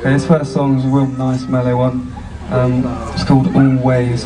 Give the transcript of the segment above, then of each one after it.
Okay, this first song is a real nice mellow one. Um, it's called Always.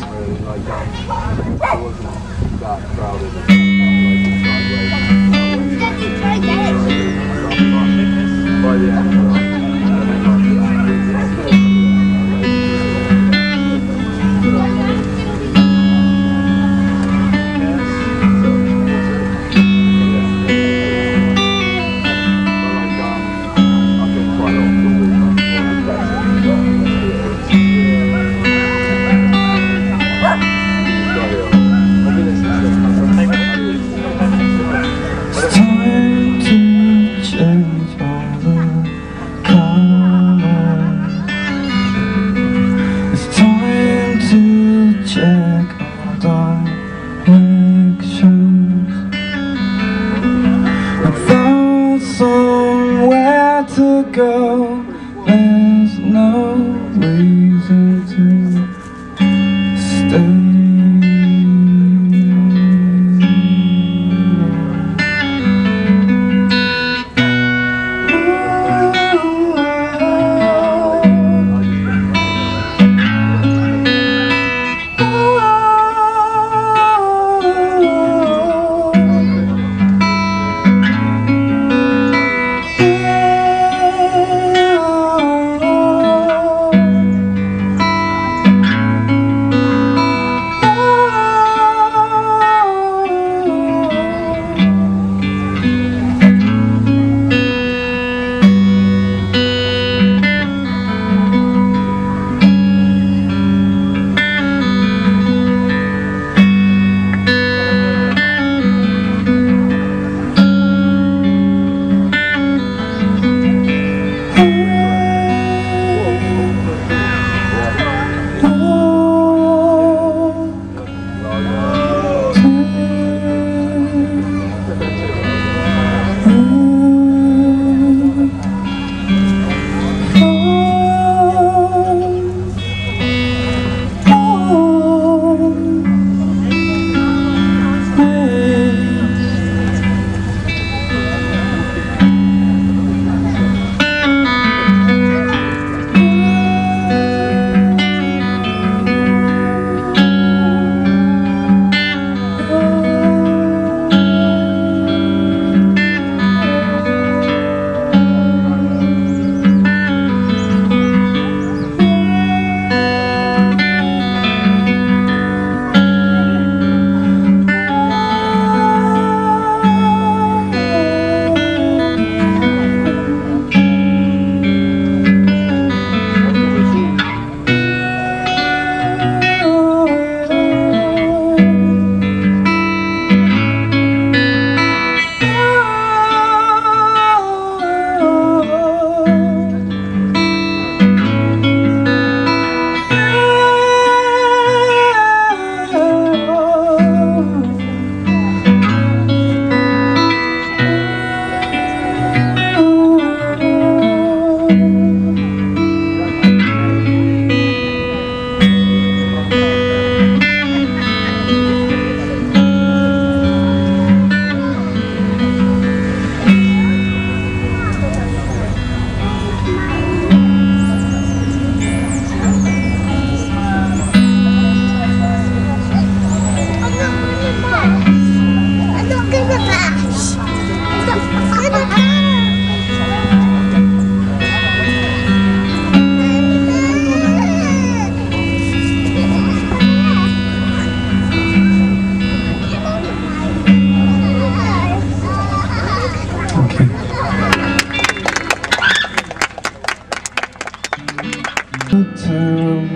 To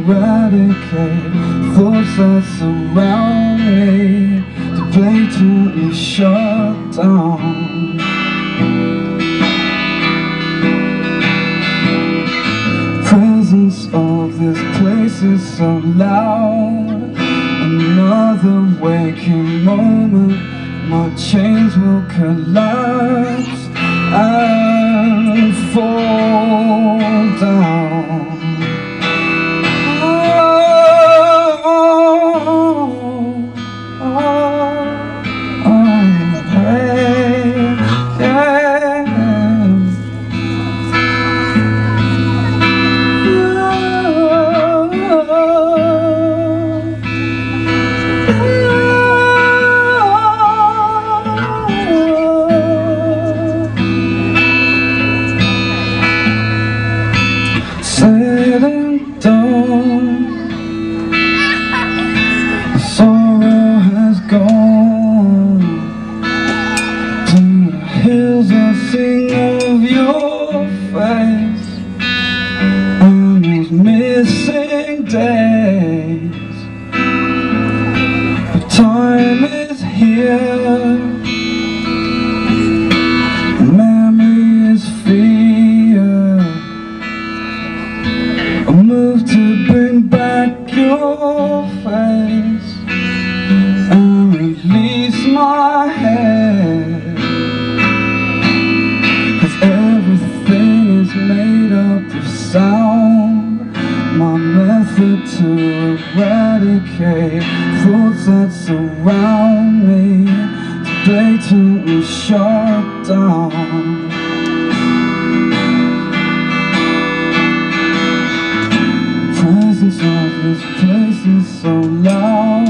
eradicate thoughts that surround me To blatantly shut down. Presence of this place is so loud Another waking moment My chains will collapse And fall down decay Thoughts that surround me Today till we shut down. Presence of this place is so loud.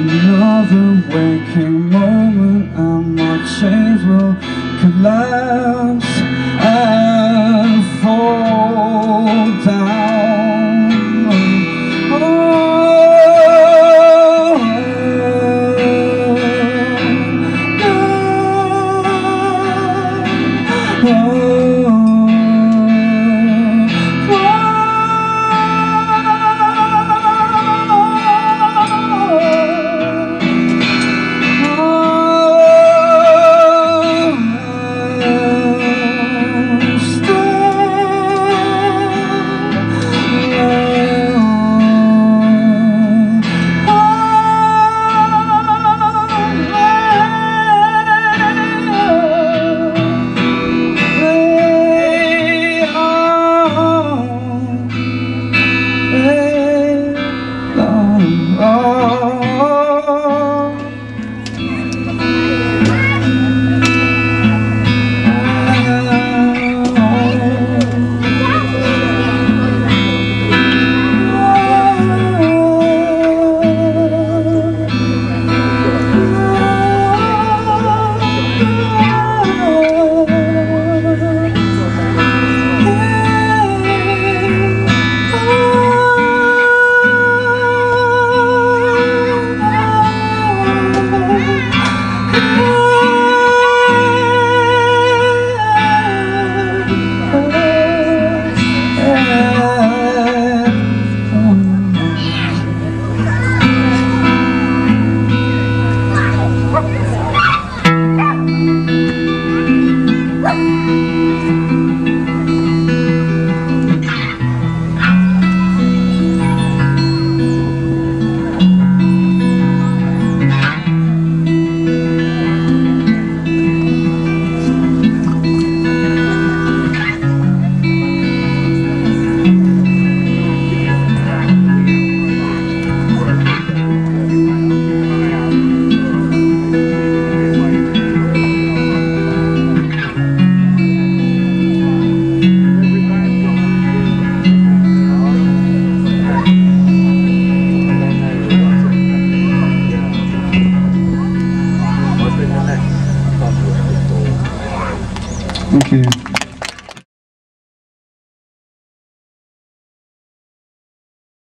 Another waking moment and my chains will collapse And fall down.